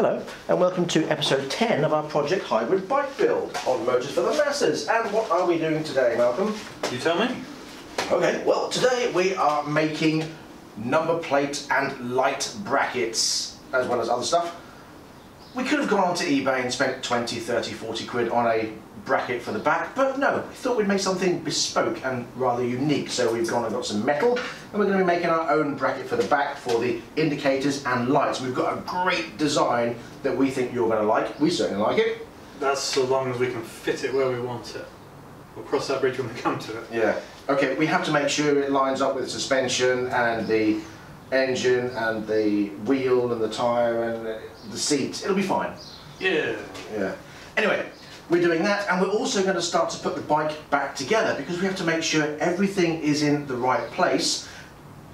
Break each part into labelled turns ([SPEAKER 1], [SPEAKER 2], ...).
[SPEAKER 1] Hello, and welcome to episode 10 of our Project Hybrid Bike Build on Motors for the Masses. And what are we doing today, Malcolm?
[SPEAKER 2] You tell me.
[SPEAKER 1] Okay, well, today we are making number plate and light brackets, as well as other stuff. We could have gone onto eBay and spent 20, 30, 40 quid on a bracket for the back, but no, we thought we'd make something bespoke and rather unique. So we've gone and got some metal, and we're going to be making our own bracket for the back for the indicators and lights. We've got a great design that we think you're going to like. We certainly like it.
[SPEAKER 2] That's so long as we can fit it where we want it. We'll cross that bridge when we come to it.
[SPEAKER 1] Yeah. Okay, we have to make sure it lines up with the suspension and the engine and the wheel and the tyre and the seat. It'll be fine.
[SPEAKER 2] Yeah.
[SPEAKER 1] Yeah. Anyway, we're doing that and we're also going to start to put the bike back together because we have to make sure everything is in the right place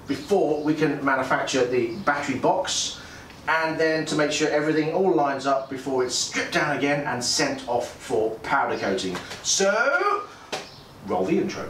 [SPEAKER 1] before we can manufacture the battery box and then to make sure everything all lines up before it's stripped down again and sent off for powder coating. So, roll the intro.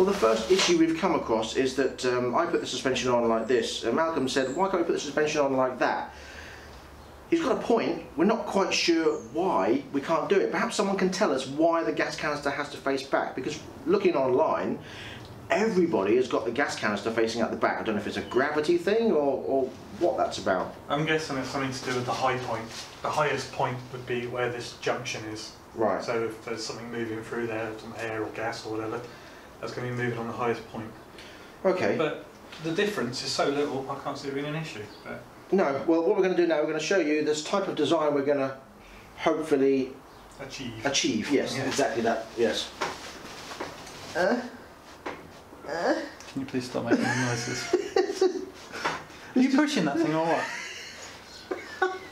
[SPEAKER 1] Well, the first issue we've come across is that um, I put the suspension on like this, and Malcolm said, why can't we put the suspension on like that? He's got a point. We're not quite sure why we can't do it. Perhaps someone can tell us why the gas canister has to face back, because looking online, everybody has got the gas canister facing out the back. I don't know if it's a gravity thing or, or what that's about.
[SPEAKER 2] I'm guessing it's something to do with the high point. The highest point would be where this junction is.
[SPEAKER 1] Right.
[SPEAKER 2] So if there's something moving through there, some air or gas or whatever, that's going to be moving on the highest point.
[SPEAKER 1] Okay.
[SPEAKER 2] But the difference is so little, I can't see it being an issue. But
[SPEAKER 1] No, well, what we're going to do now, we're going to show you this type of design we're going to hopefully
[SPEAKER 2] achieve.
[SPEAKER 1] Achieve, yes,
[SPEAKER 2] Yeah.
[SPEAKER 1] exactly that, yes. Uh, uh,
[SPEAKER 2] Can you please stop making noises? Are you pushing that thing or what?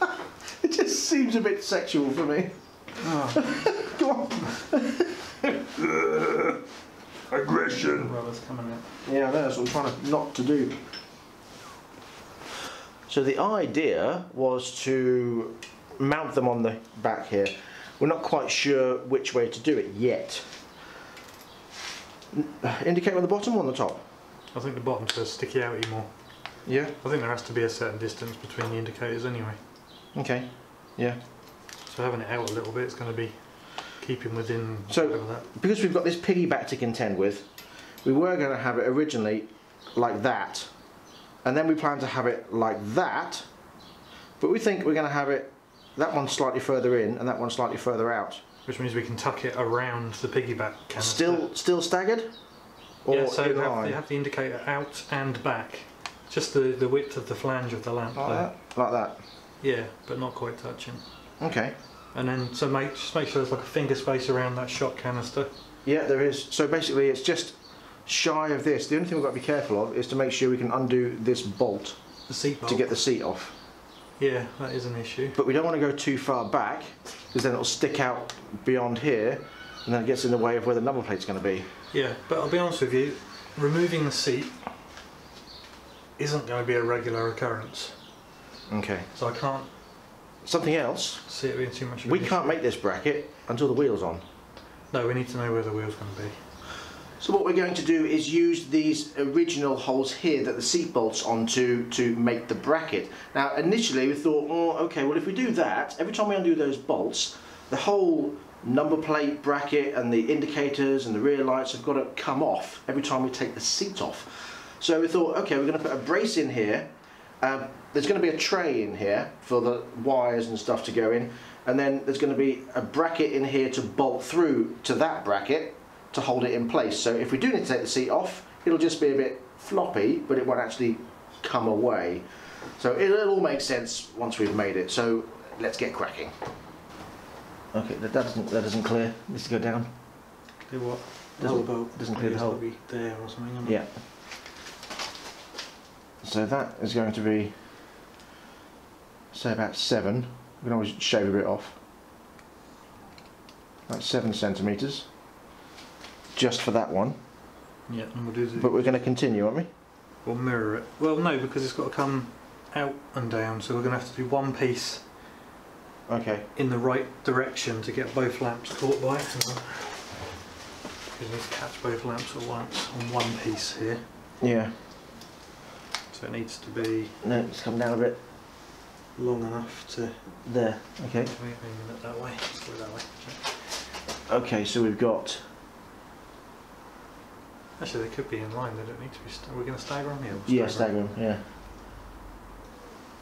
[SPEAKER 1] it just seems a bit sexual for me.
[SPEAKER 2] Oh,
[SPEAKER 1] Come on. Aggression.
[SPEAKER 2] rubber's coming in.
[SPEAKER 1] Yeah, that's what I'm trying to not to do. So the idea was to mount them on the back here. We're not quite sure which way to do it yet. N- Indicate on the bottom or on the top?
[SPEAKER 2] I think the bottom says sticky out more.
[SPEAKER 1] Yeah.
[SPEAKER 2] I think there has to be a certain distance between the indicators anyway.
[SPEAKER 1] Okay. Yeah.
[SPEAKER 2] So having it out a little bit is going to be keeping within
[SPEAKER 1] So-
[SPEAKER 2] that.
[SPEAKER 1] because we've got this piggyback to contend with, we were going to have it originally like that, and then we plan to have it like that, but we think we're going to have it that one slightly further in and that one slightly further out.
[SPEAKER 2] Which means we can tuck it around the piggyback canister.
[SPEAKER 1] Still, still staggered, or
[SPEAKER 2] yeah, so you have, you have the indicator out and back. Just the, the width of the flange of the lamp
[SPEAKER 1] like
[SPEAKER 2] there.
[SPEAKER 1] that, like that.
[SPEAKER 2] Yeah, but not quite touching.
[SPEAKER 1] Okay.
[SPEAKER 2] And then so make just make sure there's like a finger space around that shot canister.
[SPEAKER 1] Yeah, there is. So basically, it's just shy of this. The only thing we've got to be careful of is to make sure we can undo this bolt
[SPEAKER 2] The seat
[SPEAKER 1] to get the seat off.
[SPEAKER 2] Yeah, that is an issue.
[SPEAKER 1] but we don't want to go too far back because then it'll stick out beyond here and then it gets in the way of where the number plate's going to be.
[SPEAKER 2] Yeah, but I'll be honest with you, removing the seat isn't going to be a regular occurrence.
[SPEAKER 1] Okay.
[SPEAKER 2] So I can't
[SPEAKER 1] Something else,
[SPEAKER 2] see it being too much
[SPEAKER 1] we can't make this bracket until the wheel's on.
[SPEAKER 2] No, we need to know where the wheel's going to be.
[SPEAKER 1] So what we're going to do is use these original holes here that the seat bolts onto to make the bracket. Now initially we thought, oh okay, well if we do that, every time we undo those bolts, the whole number plate bracket and the indicators and the rear lights have got to come off every time we take the seat off. So we thought, okay, we're going to put a brace in here. Um, there's going to be a tray in here for the wires and stuff to go in, and then there's going to be a bracket in here to bolt through to that bracket to hold it in place. So if we do need to take the seat off, it'll just be a bit floppy, but it won't actually come away. So it'll all make sense once we've made it. So let's get cracking. Okay, that doesn't that doesn't clear. Needs to go down.
[SPEAKER 2] Do what?
[SPEAKER 1] Doesn't-
[SPEAKER 2] Elbow.
[SPEAKER 1] doesn't clear the
[SPEAKER 2] It's
[SPEAKER 1] hole.
[SPEAKER 2] be there or something. isn't it?
[SPEAKER 1] Yeah. So that is going to be say about seven. We can always shave a bit off. That's seven centimetres. Just for that one.
[SPEAKER 2] Yeah, and we'll do the.
[SPEAKER 1] But we're going to continue, aren't we?
[SPEAKER 2] We'll mirror it. Well, no, because it's got to come out and down, so we're going to have to do one piece
[SPEAKER 1] Okay.
[SPEAKER 2] in the right direction to get both lamps caught by. Because you need to catch both lamps at once on one piece here.
[SPEAKER 1] Yeah.
[SPEAKER 2] So it needs to be
[SPEAKER 1] No, it's come down a bit.
[SPEAKER 2] long enough to.
[SPEAKER 1] There. Okay.
[SPEAKER 2] That way. That way.
[SPEAKER 1] Okay, so we've got.
[SPEAKER 2] Actually, they could be in line. They don't need to be. St- we're going to stagger them here.
[SPEAKER 1] Yeah,
[SPEAKER 2] stagger 'em.
[SPEAKER 1] stagger 'em, Yeah.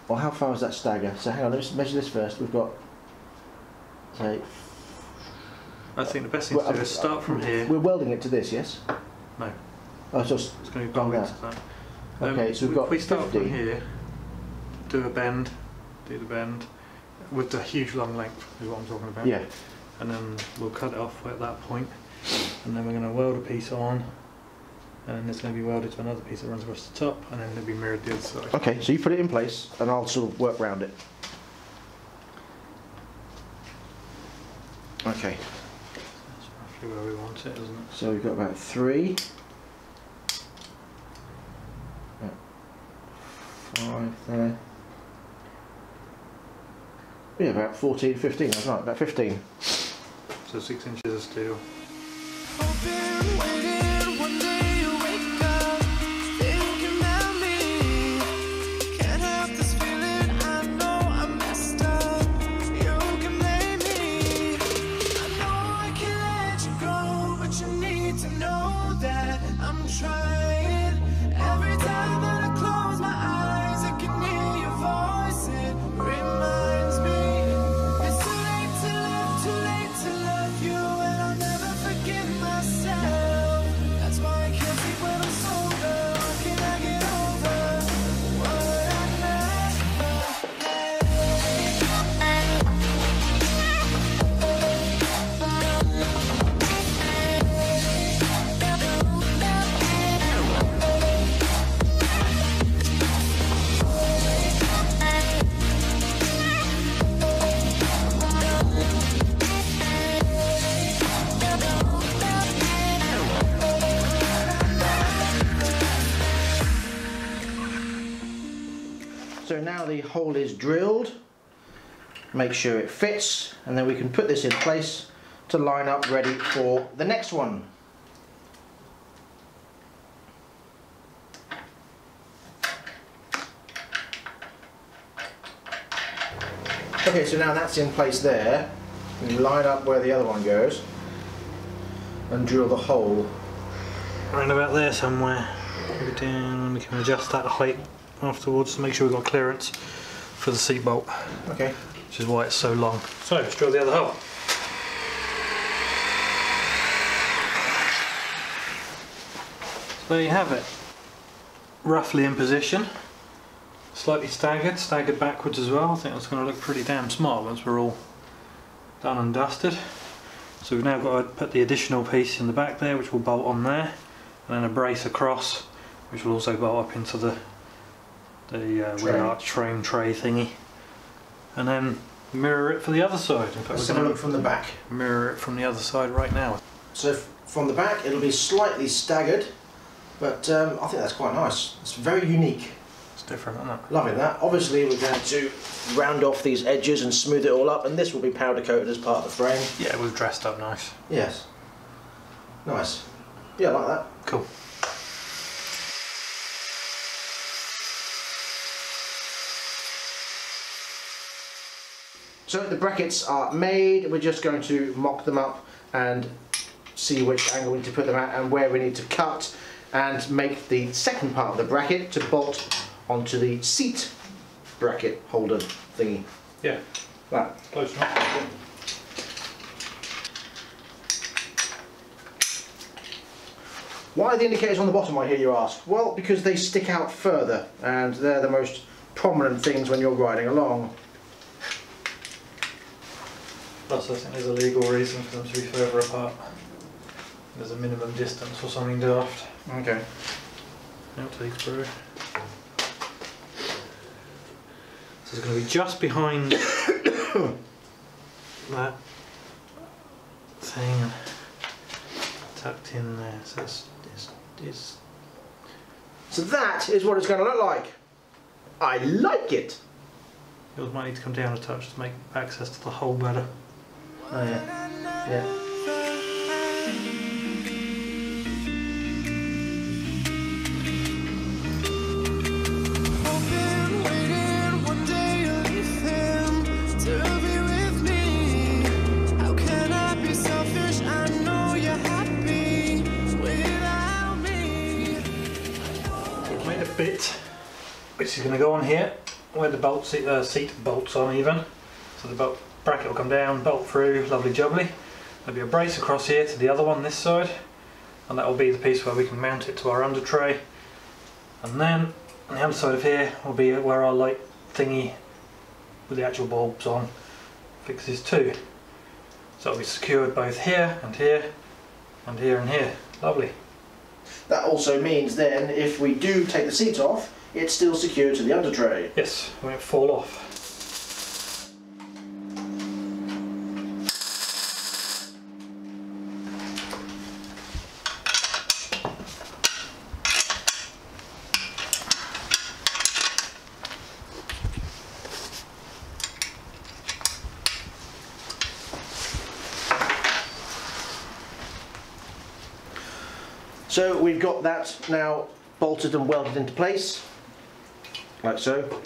[SPEAKER 1] Well, how far is that stagger? So hang on, let's measure this first. We've got. Say.
[SPEAKER 2] I think the best thing
[SPEAKER 1] Well,
[SPEAKER 2] to do is start from here.
[SPEAKER 1] We're welding it to this, yes?
[SPEAKER 2] No.
[SPEAKER 1] Oh, so it's-
[SPEAKER 2] It's going to be
[SPEAKER 1] Oh,
[SPEAKER 2] bolted
[SPEAKER 1] there.
[SPEAKER 2] to that.
[SPEAKER 1] Um, okay, so we've got
[SPEAKER 2] we start
[SPEAKER 1] 50.
[SPEAKER 2] from here, do a bend, do the bend with the huge long length is what I'm talking about.
[SPEAKER 1] yeah.
[SPEAKER 2] And then we'll cut it off at that point, and then we're going to weld a piece on, and then it's going to be welded to another piece that runs across the top, and then it'll be mirrored the other side.
[SPEAKER 1] Okay, so you put it in place, and I'll sort of work round it. Okay,
[SPEAKER 2] That's roughly where we want it, isn't it?
[SPEAKER 1] so we've got about three. About Five there. Yeah, about 14, 15, that's right, about 15.
[SPEAKER 2] So six inches of steel.
[SPEAKER 1] Hole is drilled. Make sure it fits, and then we can put this in place to line up ready for the next one. Okay, so now that's in place there. We line up where the other one goes and drill the hole.
[SPEAKER 2] Around about there somewhere. Down. We can adjust that height afterwards to make sure we've got clearance for the seat bolt,
[SPEAKER 1] Okay.
[SPEAKER 2] which is why it's so long. So let's drill the other hole. So there you have it. Roughly in position. Slightly staggered, staggered backwards as well. I think that's going to look pretty damn smart once we're all done and dusted. So we've now got to put the additional piece in the back there, which will bolt on there, and then a brace across, which will also bolt up into the the uh,
[SPEAKER 1] Tray.
[SPEAKER 2] wheel arch frame tray thingy, and then mirror it for the other side. In fact,
[SPEAKER 1] Let's
[SPEAKER 2] we're
[SPEAKER 1] have a look from the back.
[SPEAKER 2] mirror it from the other side right now.
[SPEAKER 1] So from the back, it'll be slightly staggered, but um, I think that's quite nice. It's very unique.
[SPEAKER 2] It's different, isn't it?
[SPEAKER 1] Loving that. Obviously, we're going to round off these edges and smooth it all up, and this will be powder coated as part of the frame.
[SPEAKER 2] Yeah, we've dressed up nice.
[SPEAKER 1] Yes. Nice. Yeah, I like that.
[SPEAKER 2] Cool.
[SPEAKER 1] So the brackets are made. We're just going to mock them up and see which angle we need to put them at and where we need to cut and make the second part of the bracket to bolt onto the seat bracket holder thingy.
[SPEAKER 2] Yeah,
[SPEAKER 1] Right.
[SPEAKER 2] close enough.
[SPEAKER 1] Why are the indicators on the bottom, I hear you ask? Well, because they stick out further and they're the most prominent things when you're riding along.
[SPEAKER 2] Plus, I think there's a legal reason for them to be further apart. There's a minimum distance or something daft.
[SPEAKER 1] Okay.
[SPEAKER 2] Outtakes, bro. So it's going to be just behind that thing tucked in there. So it's, it's, it's
[SPEAKER 1] So that is what it's going to look like. I like it.
[SPEAKER 2] yours might need to come down a touch to make access to the hole better.
[SPEAKER 1] Oh yeah. Yeah.
[SPEAKER 2] Bit which is going to go on here where the bolt seat, uh, seat bolts on even. So the bolt bracket will come down, bolt through, lovely jubbly. There'll be a brace across here to the other one this side and that will be the piece where we can mount it to our under tray. And then on the other side of here will be where our light thingy with the actual bulbs on fixes to. So it'll be secured both here and here and here and here. Lovely.
[SPEAKER 1] That also means then if we do take the seat off, it's still secured to the under tray.
[SPEAKER 2] Yes, it won't fall off.
[SPEAKER 1] That now bolted and welded into place, like so.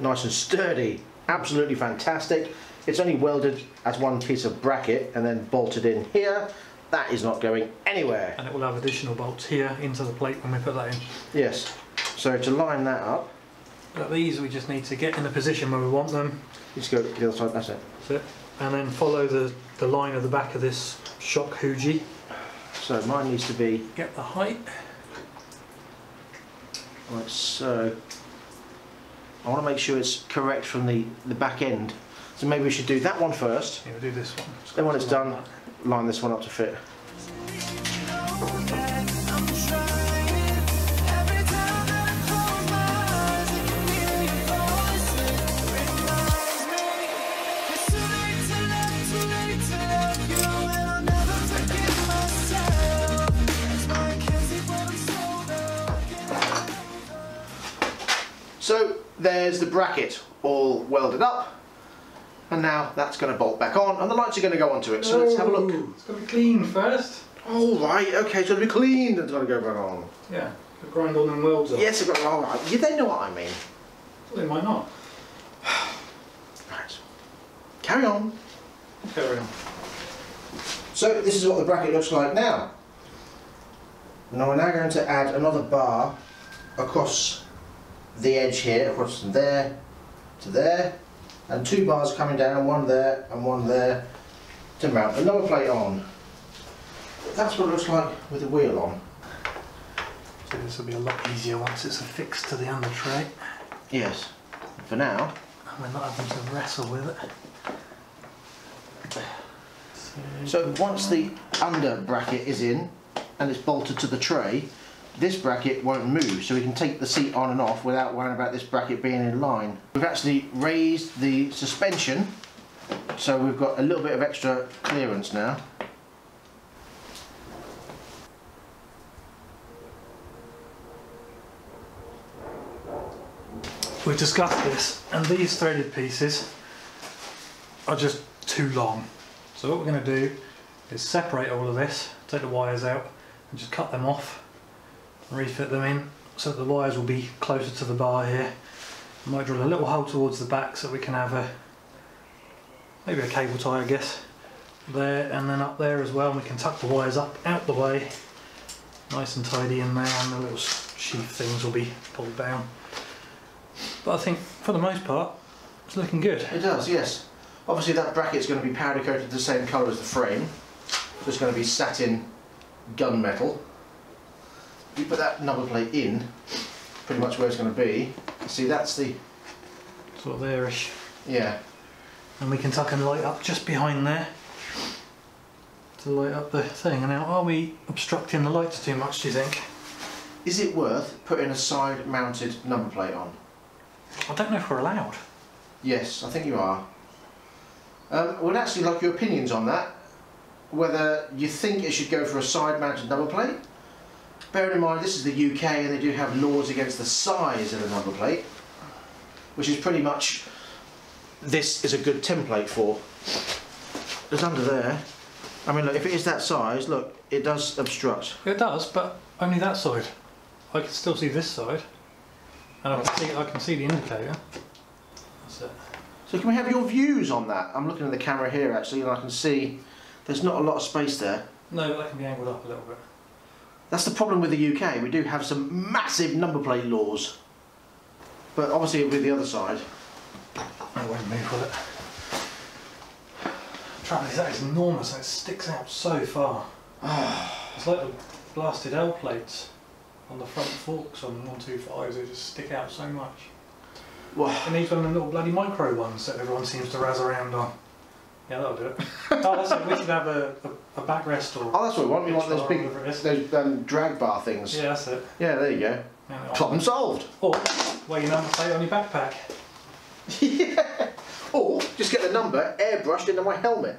[SPEAKER 1] Nice and sturdy, absolutely fantastic. It's only welded as one piece of bracket and then bolted in here. That is not going anywhere.
[SPEAKER 2] And it will have additional bolts here into the plate when we put that in.
[SPEAKER 1] Yes. So to line that up,
[SPEAKER 2] But these we just need to get in the position where we want them.
[SPEAKER 1] you just go to the other side, that's it.
[SPEAKER 2] That's it. And then follow the, the line of the back of this shock hoogie.
[SPEAKER 1] So mine needs to be
[SPEAKER 2] Get the height.
[SPEAKER 1] Like so. I want to make sure it's correct from the, the back end. So maybe we should do that one first,
[SPEAKER 2] Yeah, we'll do this one.
[SPEAKER 1] then when it's done, line this one up to fit. There's the bracket all welded up. And now that's going to bolt back on and the lights are going to go onto it. So let's have a look.
[SPEAKER 2] It's got to be clean first.
[SPEAKER 1] Oh right, okay, so it'll be cleaned and it's going to go back on.
[SPEAKER 2] Yeah, grind all them welds up.
[SPEAKER 1] Yes, I've got, all right. Know what I mean.
[SPEAKER 2] Well, they might not.
[SPEAKER 1] Right. Carry on.
[SPEAKER 2] Carry on.
[SPEAKER 1] So this is what the bracket looks like now. Now we're now going to add another bar across the edge here, across from there to there, and two bars coming down, one there and one there, to mount the number plate on. That's what it looks like with the wheel on.
[SPEAKER 2] So this will be a lot easier once it's affixed to the under tray.
[SPEAKER 1] Yes. For now,
[SPEAKER 2] And we're not having to wrestle with it.
[SPEAKER 1] so once the under bracket is in and it's bolted to the tray, this bracket won't move, so we can take the seat on and off without worrying about this bracket being in line. We've actually raised the suspension, so we've got a little bit of extra clearance now.
[SPEAKER 2] We've discussed this, and these threaded pieces are just too long. So what we're going to do is separate all of this, take the wires out, and just cut them off, refit them in, so the wires will be closer to the bar here. I might drill a little hole towards the back so we can have a maybe a cable tie, I guess, there and then up there as well. And we can tuck the wires up out the way, nice and tidy in there, and the little sheath things will be pulled down. But I think for the most part, it's looking good.
[SPEAKER 1] It does, yes. Obviously that bracket's going to be powder coated the same colour as the frame. So it's going to be satin gunmetal. You put that number plate in, pretty much where it's going to be. See, that's the,
[SPEAKER 2] Sort of there-ish.
[SPEAKER 1] yeah,
[SPEAKER 2] And we can tuck a light up just behind there to light up the thing. And now, are we obstructing the lights too much, do you think?
[SPEAKER 1] Is it worth putting a side mounted number plate on?
[SPEAKER 2] I don't know if we're allowed.
[SPEAKER 1] Yes, I think you are. Um, I would actually like your opinions on that. whether you think it should go for a side-mounted number plate. Bearing in mind this is the UK and they do have laws against the size of a number plate, which is pretty much this is a good template for. There's under there. I mean, look, if it is that size, look, it does obstruct.
[SPEAKER 2] It does, but only that side. I can still see this side, and I can see I can see the indicator. That's it.
[SPEAKER 1] So can we have your views on that? I'm looking at the camera here actually, and I can see there's not a lot of space there.
[SPEAKER 2] No, but that can be angled up a little bit.
[SPEAKER 1] That's the problem with the UK. We do have some massive number plate laws, but obviously with the other side.
[SPEAKER 2] I won't move with it. Trouble is that is enormous. and It sticks out so far. it's like the blasted L plates on the front forks on 125s. They just stick out so much.
[SPEAKER 1] Well,
[SPEAKER 2] one of the little bloody micro ones that everyone seems to razz around on. Yeah, that'll do it. oh, that's it. We should have a, a, a backrest or.
[SPEAKER 1] oh, that's what we want. We want those big,
[SPEAKER 2] Whatever it is.
[SPEAKER 1] those um, drag bar things.
[SPEAKER 2] Yeah, that's it.
[SPEAKER 1] Yeah, there you go.
[SPEAKER 2] Yeah,
[SPEAKER 1] Problem solved.
[SPEAKER 2] Or wear your number plate on your backpack.
[SPEAKER 1] yeah. Or just get the number airbrushed into my helmet.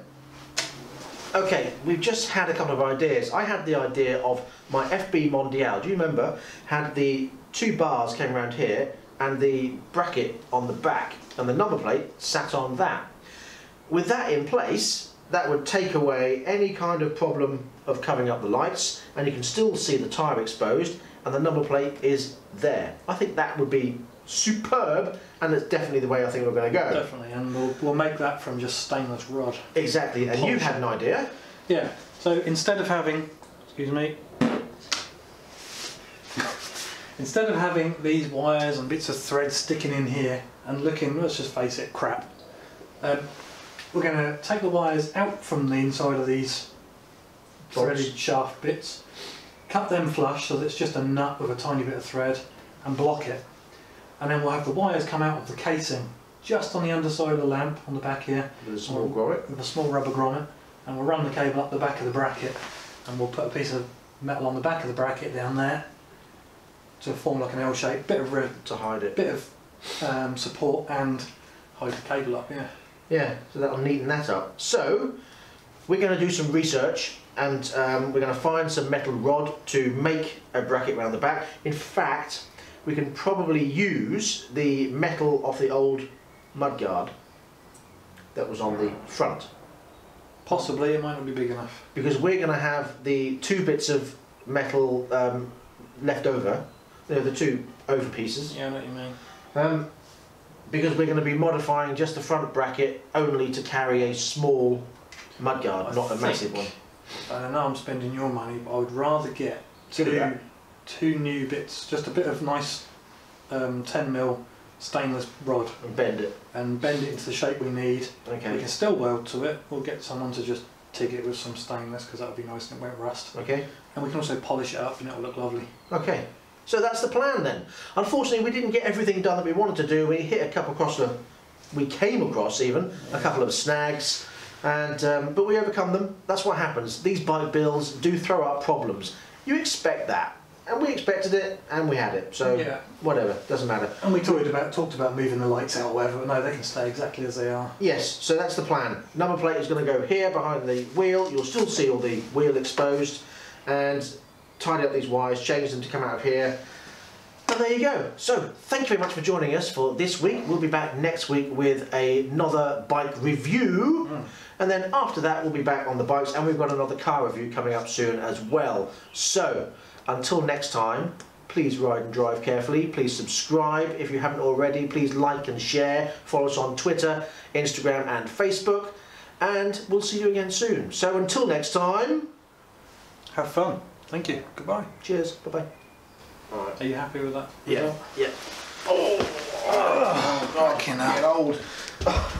[SPEAKER 1] Okay, we've just had a couple of ideas. I had the idea of my FB Mondial. Do you remember? Had the two bars came around here and the bracket on the back and the number plate sat on that. With that in place, that would take away any kind of problem of covering up the lights and you can still see the tyre exposed and the number plate is there. I think that would be superb and that's definitely the way I think we're going to go.
[SPEAKER 2] Definitely, and we'll, we'll make that from just stainless rod.
[SPEAKER 1] Exactly, and you had an idea.
[SPEAKER 2] Yeah, so instead of having, excuse me, instead of having these wires and bits of thread sticking in here and looking, let's just face it, crap, um, we're going to take the wires out from the inside of these threaded shaft bits, cut them flush so that it's just a nut with a tiny bit of thread and block it. And then we'll have the wires come out of the casing just on the underside of the lamp on the back here
[SPEAKER 1] With a small grommet.
[SPEAKER 2] with a small rubber grommet and we'll run the cable up the back of the bracket and we'll put a piece of metal on the back of the bracket down there to form like an L shape, bit of rib,
[SPEAKER 1] to hide it.
[SPEAKER 2] bit of um, support and hide the cable up. Yeah.
[SPEAKER 1] Yeah, so that'll neaten that up. So, we're going to do some research and um, we're going to find some metal rod to make a bracket around the back. In fact, we can probably use the metal off the old mudguard that was on the front
[SPEAKER 2] Possibly it might not be big enough.
[SPEAKER 1] because we're going to have the two bits of metal um, left over, you know, the two over pieces.
[SPEAKER 2] Yeah, I know what you mean.
[SPEAKER 1] Um, because we're going to be modifying just the front bracket only to carry a small mudguard,
[SPEAKER 2] I
[SPEAKER 1] not a massive one.
[SPEAKER 2] I know I'm spending your money, but I would rather get two, two new bits, just a bit of nice um, 10 mil stainless rod
[SPEAKER 1] And bend it.
[SPEAKER 2] and bend it into the shape we need.
[SPEAKER 1] Okay.
[SPEAKER 2] We can still weld to it. We'll get someone to just TIG it with some stainless because that would be nice and it won't rust.
[SPEAKER 1] Okay.
[SPEAKER 2] And we can also polish it up and it'll look lovely.
[SPEAKER 1] Okay. So that's the plan then. Unfortunately, we didn't get everything done that we wanted to do. We hit a couple across the, we came across even a couple of snags, and um, but we overcome them. That's what happens. These bike builds do throw up problems. You expect that, and we expected it, and we had it. So
[SPEAKER 2] Yeah.
[SPEAKER 1] whatever, doesn't matter.
[SPEAKER 2] And we talked about talked about moving the lights out or whatever, but no, they can stay exactly as they are.
[SPEAKER 1] Yes, so that's the plan. Number plate is going to go here behind the wheel. You'll still see all the wheel exposed and tidy up these wires, change them to come out of here. And there you go. So thank you very much for joining us for this week. We'll be back next week with another bike review. Hmm. And then after that, we'll be back on the bikes and we've got another car review coming up soon as well. So until next time, please ride and drive carefully. Please subscribe if you haven't already. Please like and share. Follow us on Twitter, Instagram, and Facebook. And we'll see you again soon. So until next time,
[SPEAKER 2] Have fun. Thank you. Goodbye.
[SPEAKER 1] cheers. Bye bye. All right.
[SPEAKER 2] Are you happy with that?
[SPEAKER 1] Yeah.
[SPEAKER 2] result?
[SPEAKER 1] Yeah. Oh, oh, God,
[SPEAKER 2] Fucking hell.
[SPEAKER 1] getting old.